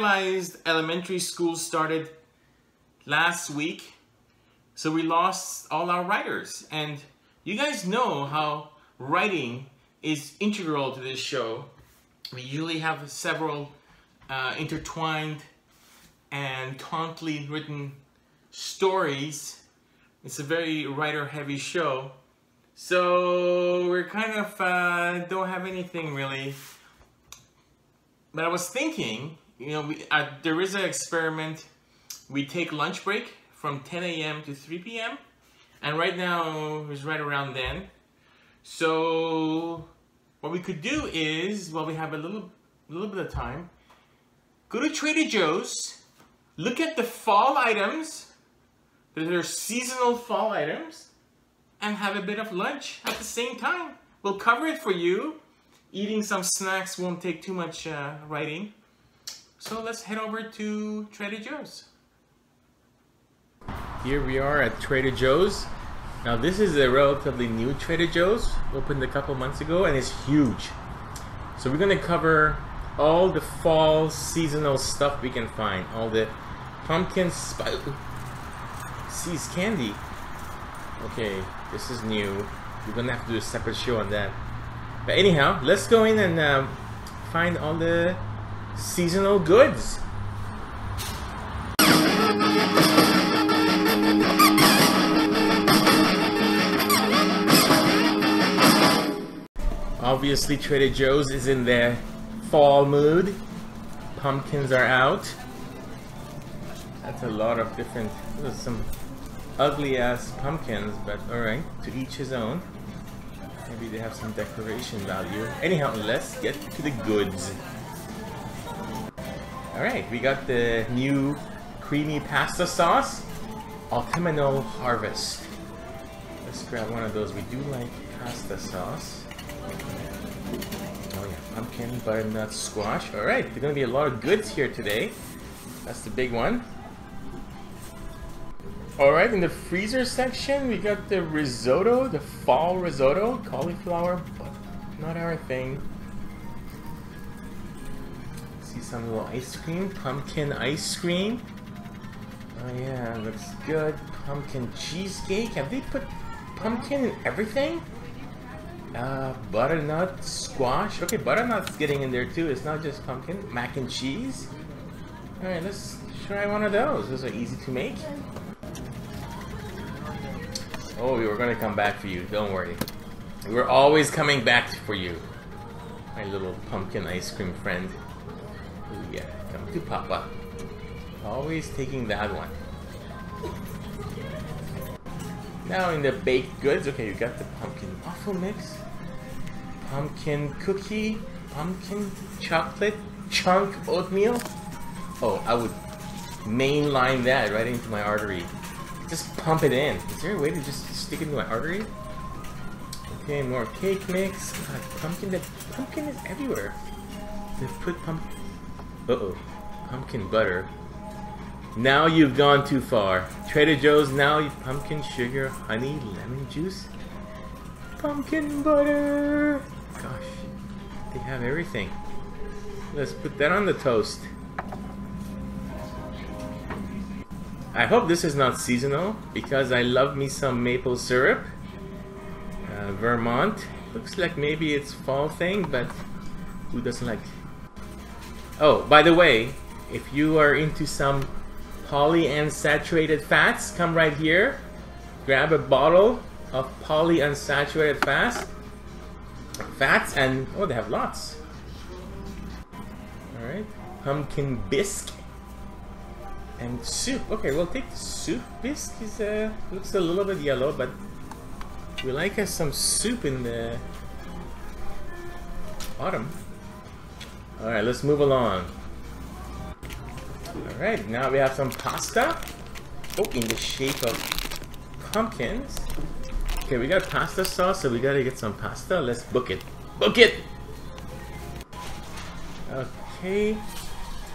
realized elementary school started last week, so we lost all our writers. And you guys know how writing is integral to this show. We usually have several uh, intertwined and tauntly written stories. It's a very writer heavy show. So we're kind of uh, don't have anything really. But I was thinking, you know, we, uh, there is an experiment. We take lunch break from 10 a.m. to 3 p.m. And right now it's right around then. So what we could do is, while we have a little, little bit of time, go to Trader Joe's, look at the fall items, that are seasonal fall items, and have a bit of lunch at the same time. We'll cover it for you. Eating some snacks won't take too much uh, writing. So let's head over to Trader Joe's. Here we are at Trader Joe's. Now this is a relatively new Trader Joe's, opened a couple months ago and it's huge. So we're gonna cover all the fall seasonal stuff we can find. All the pumpkin spice, seeds candy. Okay, this is new. We're gonna have to do a separate show on that. But anyhow, let's go in and um, find all the seasonal goods. Obviously, Trader Joe's is in their fall mood. Pumpkins are out. That's a lot of different. Some ugly ass pumpkins, but alright, to each his own. Maybe they have some decoration value. Anyhow, let's get to the goods. Alright, we got the new creamy pasta sauce. Autumnal Harvest. Let's grab one of those. We do like pasta sauce. Oh yeah, pumpkin, butternut, squash. Alright, there's gonna be a lot of goods here today. That's the big one. Alright, in the freezer section, we got the risotto, the fall risotto, cauliflower, but not our thing. Some little ice cream, pumpkin ice cream. Oh yeah, looks good. Pumpkin cheesecake. Have they put pumpkin in everything? Uh, butternut squash. Okay, butternut's getting in there too. It's not just pumpkin. Mac and cheese. Alright, let's try one of those. Those are easy to make. Oh, we were gonna come back for you. Don't worry. We're always coming back for you. My little pumpkin ice cream friend. Yeah, come to Papa. Always taking that one. Now in the baked goods, okay, you got the pumpkin waffle mix, pumpkin cookie, pumpkin chocolate chunk oatmeal. Oh, I would mainline that right into my artery. Just pump it in. Is there a way to just stick it into my artery? Okay, more cake mix. God, pumpkin, the pumpkin is everywhere. They put pump. Uh oh, pumpkin butter. Now you've gone too far. Trader Joe's now pumpkin sugar, honey, lemon juice, pumpkin butter. Gosh, they have everything. Let's put that on the toast. I hope this is not seasonal because I love me some maple syrup. Uh, Vermont. Looks like maybe it's fall thing, but who doesn't like... Oh, by the way, if you are into some polyunsaturated fats, come right here. Grab a bottle of polyunsaturated fats. Fats and... Oh, they have lots. Alright. Pumpkin bisque and soup. Okay, we'll take the soup. Bisque is, uh, looks a little bit yellow, but we like us some soup in the autumn. Alright, let's move along. Alright, now we have some pasta. Oh, in the shape of pumpkins. Okay, we got pasta sauce, so we gotta get some pasta. Let's book it. Book it! Okay.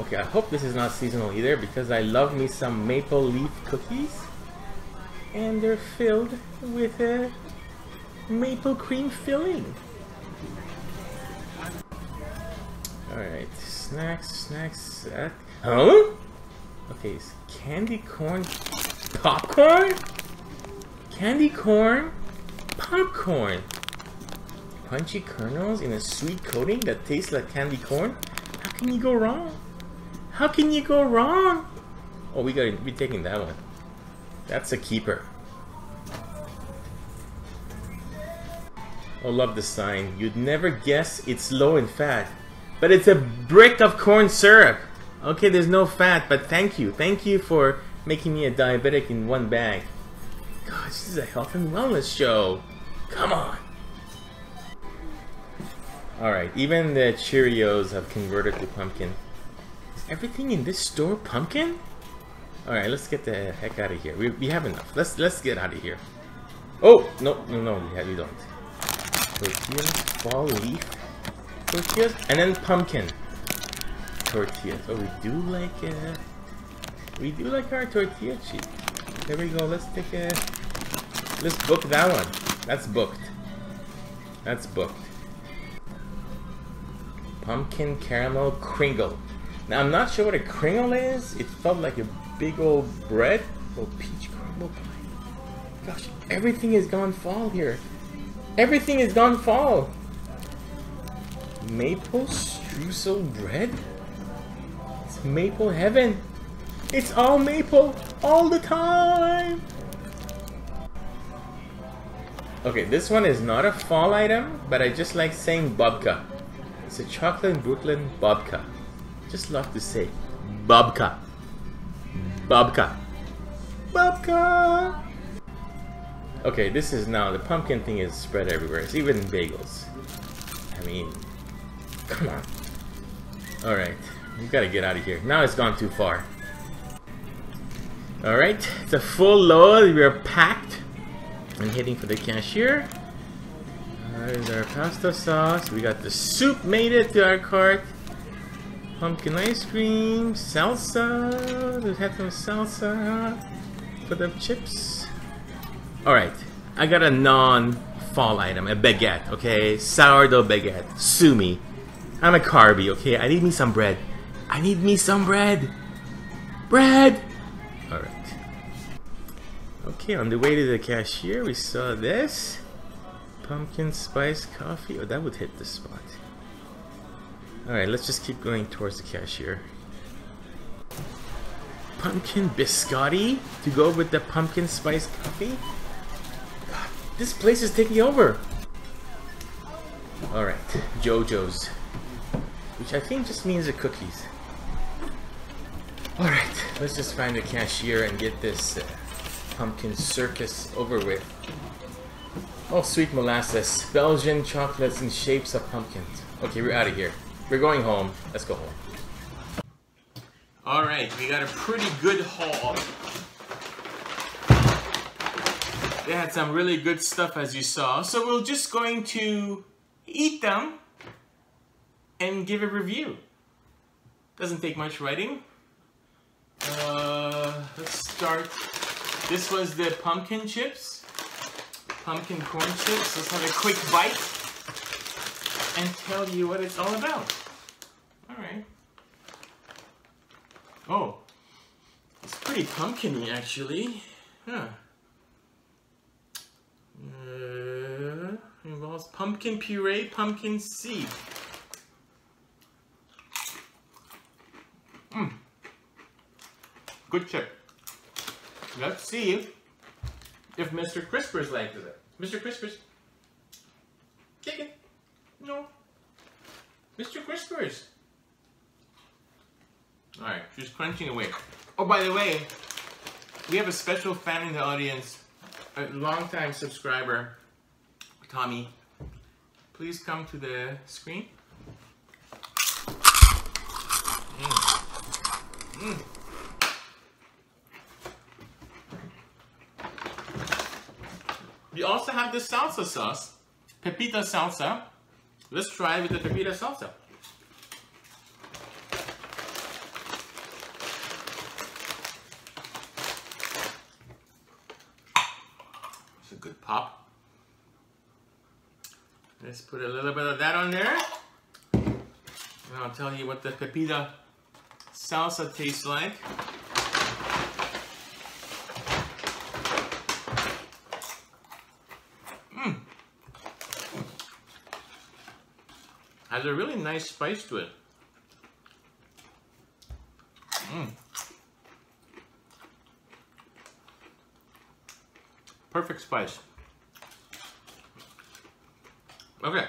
Okay, I hope this is not seasonal either because I love me some maple leaf cookies. And they're filled with a maple cream filling. Alright, snacks, snacks, uh, huh? Okay, candy corn, popcorn? Candy corn, popcorn. Punchy kernels in a sweet coating that tastes like candy corn? How can you go wrong? How can you go wrong? Oh, we gotta be taking that one. That's a keeper. Oh, love the sign. You'd never guess it's low in fat. But it's a brick of corn syrup. Okay, there's no fat, but thank you. Thank you for making me a diabetic in one bag. Gosh, this is a health and wellness show. Come on. Alright, even the Cheerios have converted to pumpkin. Is everything in this store pumpkin? Alright, let's get the heck out of here. We, we have enough. Let's let's get out of here. Oh! No, no, no, we, have, we don't fall leaf tortillas, and then pumpkin tortillas. Oh, we do like it. we do like our tortilla chip. There we go. Let's take a let's book that one. That's booked. That's booked. Pumpkin caramel kringle. Now I'm not sure what a kringle is. It felt like a big old bread. Oh, peach crumble pie. Gosh, everything is gone fall here. Everything is gone fall. Maple streusel bread? It's maple heaven. It's all maple all the time. Okay, this one is not a fall item, but I just like saying babka. It's a chocolate Brooklyn babka. Just love to say babka. Babka. Babka. Okay, this is now, the pumpkin thing is spread everywhere. It's even in bagels. I mean, come on. Alright, we gotta get out of here. Now it's gone too far. Alright, it's a full load. We are packed. I'm heading for the cashier. There's our pasta sauce. We got the soup made it to our cart. Pumpkin ice cream, salsa. We have some salsa. Put up chips. Alright, I got a non-fall item, a baguette, okay? Sourdough baguette. Sue me. I'm a carby, okay? I need me some bread. I need me some bread. Bread! Alright. Okay, on the way to the cashier, we saw this. Pumpkin spice coffee. Oh, that would hit the spot. Alright, let's just keep going towards the cashier. Pumpkin biscotti to go with the pumpkin spice coffee. This place is taking over. Alright, Joe-Joe's. Which I think just means the cookies. Alright, let's just find a cashier and get this uh, pumpkin circus over with. Oh, sweet molasses. Belgian chocolates in shapes of pumpkins. Okay, we're out of here. We're going home. Let's go home. Alright, we got a pretty good haul they had some really good stuff as you saw. So we're just going to eat them and give a review. Doesn't take much writing. Uh, let's start. This was the pumpkin chips. Pumpkin corn chips. Let's have a quick bite and tell you what it's all about. Alright. Oh. It's pretty pumpkiny actually. Huh. involves pumpkin puree, pumpkin seed. Good chip. Let's see if Mr. Crispers likes it. Mr. Crispers. Chicken. No. Mr. Crispers. Alright, she's crunching away. Oh, by the way, we have a special fan in the audience, a longtime subscriber, Tommy, please come to the screen. Mm. Mm. We also have the salsa sauce, pepita salsa. Let's try it with the pepita salsa. It's a good pop. Let's put a little bit of that on there. And I'll tell you what the pepita salsa tastes like. Has a really nice spice to it. Mmm. Perfect spice. Okay.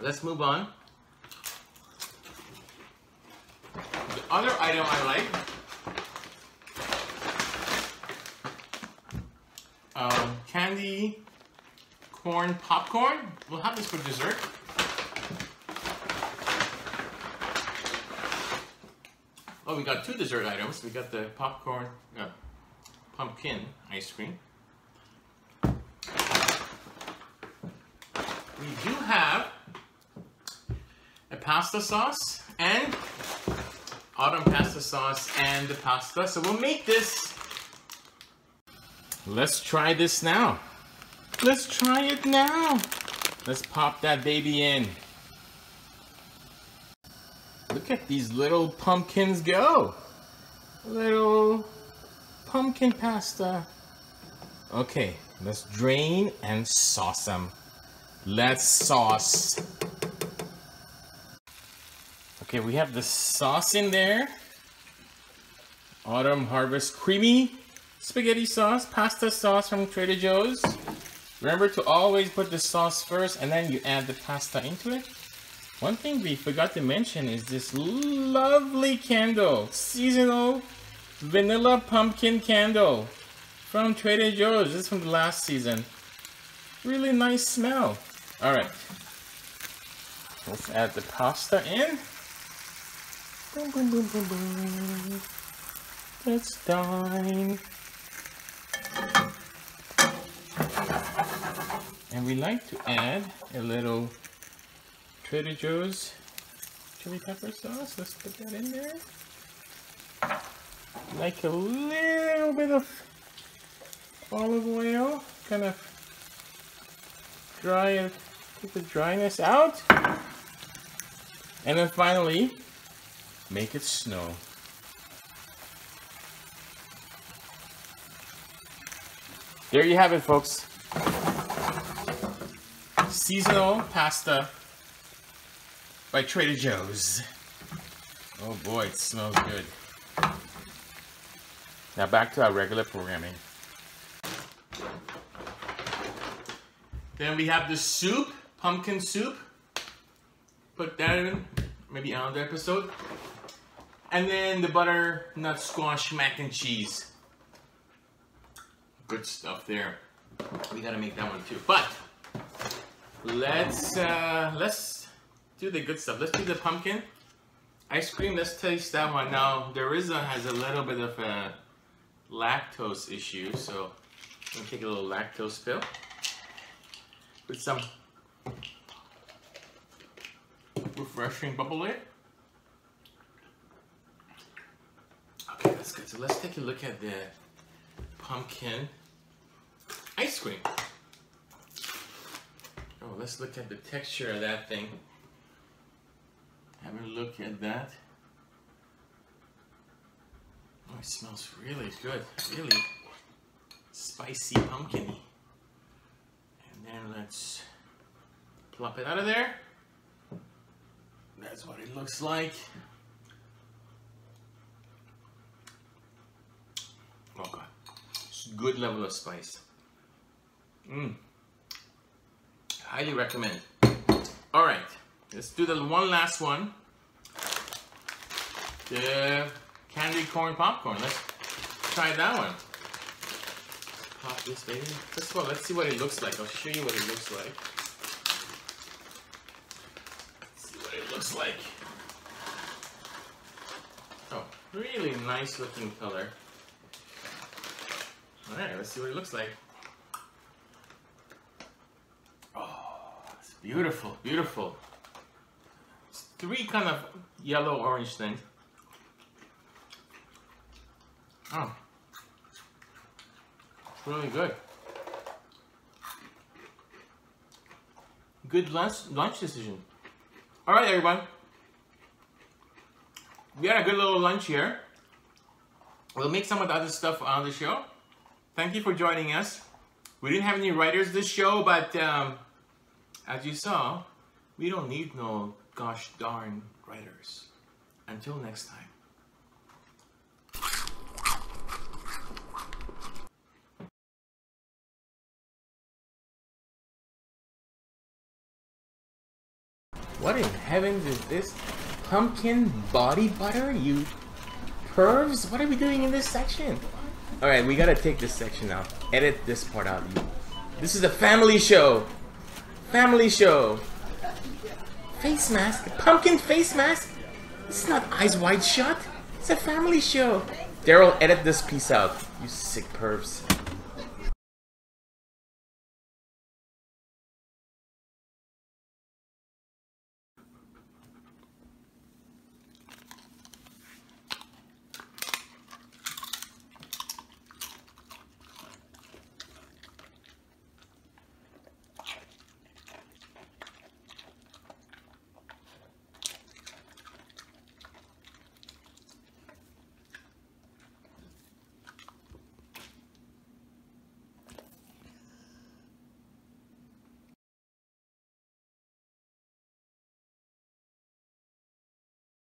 Let's move on. The other item I like um, candy corn popcorn. We'll have this for dessert. Oh, we got two dessert items. We got the popcorn, uh, pumpkin ice cream. We do have a pasta sauce and autumn pasta sauce and the pasta. So we'll make this. Let's try this now. Let's try it now. Let's pop that baby in. Look at these little pumpkins go. Little pumpkin pasta. Okay, let's drain and sauce them. Let's sauce. Okay, we have the sauce in there. Autumn Harvest Creamy Spaghetti Sauce, pasta sauce from Trader Joe's. Remember to always put the sauce first and then you add the pasta into it. One thing we forgot to mention is this lovely candle, seasonal vanilla pumpkin candle from Trader Joe's. This is from the last season. Really nice smell. All right, let's add the pasta in. Boom, boom, boom, boom, boom. Let's dine. And we like to add a little Trader Joe's chili pepper sauce. Let's put that in there. Like a little bit of olive oil, kind of dry it, get the dryness out. And then finally, make it snow. There you have it, folks. Seasonal pasta by Trader Joe's. Oh boy, it smells good. Now back to our regular programming. Then we have the soup, pumpkin soup. Put that in, maybe another episode. And then the butternut squash mac and cheese. Good stuff there. We gotta make that one too. But let's uh, let's do the good stuff. Let's do the pumpkin ice cream. Let's taste that one. Now Deriza has a little bit of a lactose issue, so I'm gonna take a little lactose pill with some refreshing bubbly. Okay, that's good. So let's take a look at the pumpkin ice cream. Oh, let's look at the texture of that thing. Have a look at that. Oh, it smells really good. Really spicy pumpkiny. And then let's plop it out of there. That's what it looks like. Oh god. Good level of spice. Mmm. Highly recommend. Alright. Let's do the one last one. The candy corn popcorn. Let's try that one. Pop this baby. First of all, let's see what it looks like. I'll show you what it looks like. Let's see what it looks like. Oh, really nice looking color. Alright, let's see what it looks like. Oh, it's beautiful, beautiful. Three kind of yellow orange things. Oh. It's really good. good lunch lunch decision. All right, everyone. We had a good little lunch here. We'll make some of the other stuff on the show. Thank you for joining us. We didn't have any writers this show, but um, as you saw, we don't need no gosh darn writers. Until next time. What in heavens is this? Pumpkin body butter? You pervs? What are we doing in this section? Alright, we gotta take this section out. Edit this part out. This is a family show. Family show. Face mask? Pumpkin face mask? This is not Eyes Wide Shut. It's a family show. Daryl, edit this piece out. You sick pervs.